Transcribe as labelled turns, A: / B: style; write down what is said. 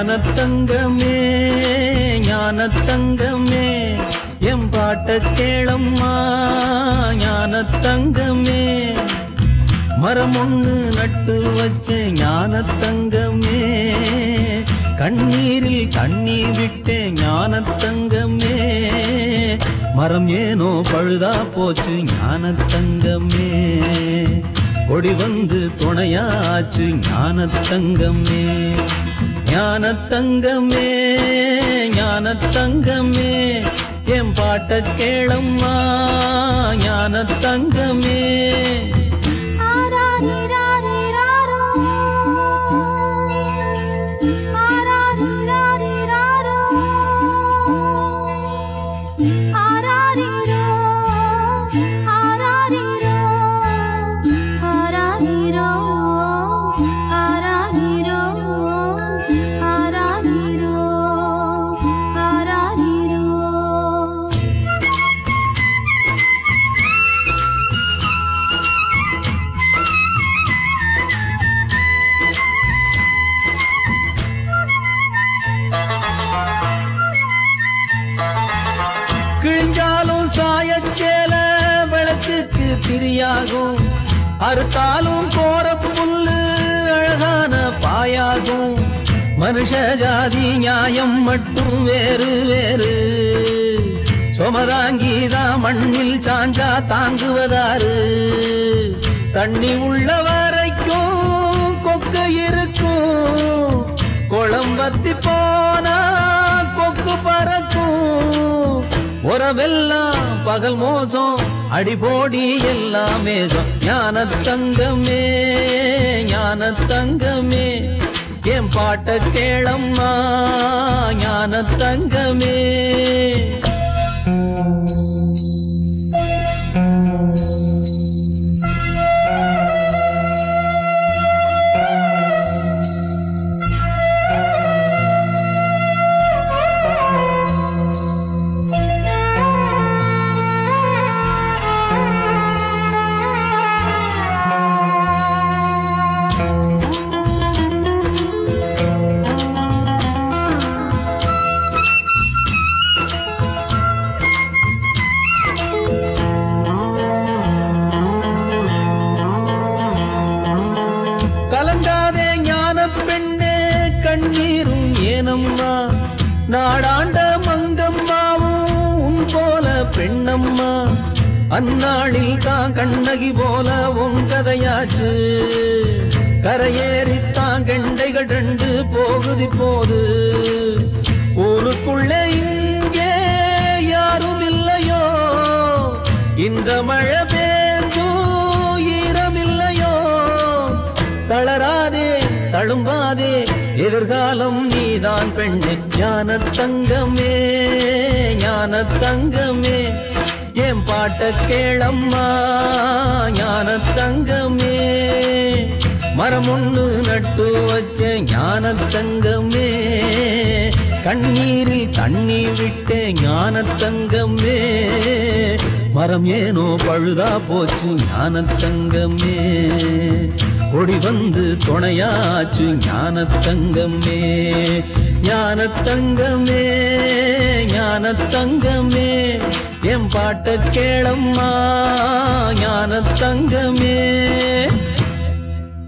A: ஞானத்தங்கமே ஞானத்தங்கமே தங்கமே எம் பாட்ட கேளம்மா ஞானத்தங்கமே. மரம் ஒன்று நட்டு வச்ச ஞானத்தங்கமே கண்ணீரில் கண்ணீர் விட்டே ஞானத்தங்கமே. மரம் ஏனோ பழுதா போச்சு ஞானத்தங்கமே. கொடி வந்து துணையாச்சு ஞானத்தங்கமே. ஞான தங்கமே ஞான தங்கமே என் பாட்ட கேளம்மா ஞான தங்கமே கிழிஞ்சாலும் சாயச்சேல விளக்குக்கு திரியாகும் அறுத்தாலும் போற புல்லு அழகான பாயாகும். மனுஷ ஜாதி நியாயம் மட்டும் வேறு வேறு. சொமதாங்கீதா மண்ணில் சாஞ்சா தாங்குவதாறு. தண்ணி உள்ள வரைக்கும் கொக்க இருக்கும். குளம் வத்தி உறவெல்லாம் பகல் மோசம் அடிபோடி எல்லாம் மேசம். ஞான தங்கமே ஞான தங்கமே என் பாட்ட கேளம்மா ஞான தங்கமே. தேனம்மா நாடாண்ட மங்கம்மாவும் உன் போல பெண்ணம்மா. அந்நாளில் தான் கண்ணகி போல உன் கதையாச்சு. கரையேறித்தான் கெண்டைகள் ரெண்டு போகுதி போது ஊருக்குள்ளே இங்கே யாரும் இல்லையோ இந்த மழை பேஞ்சும் ஈரமில்லையோ. தளராதே தழும்பாதே எதிர்காலம் நீதான் பெண்ணு. ஞான தங்கமே ஞான தங்கமே. என் பாட்ட கேளம்மா ஞான தங்கமே. மரம் ஒன்று நட்டு வச்ச ஞான தங்கமே. கண்ணீரில் தண்ணி விட்ட ஞான தங்கமே. மரம் ஏனோ பழுதா போச்சு ஞான தங்கமே. கொடி வந்து துணையாச்சு ஞான தங்கமே ஞான தங்கமே ஞான தங்கமே என் பாட்ட கேளம்மா ஞான தங்கமே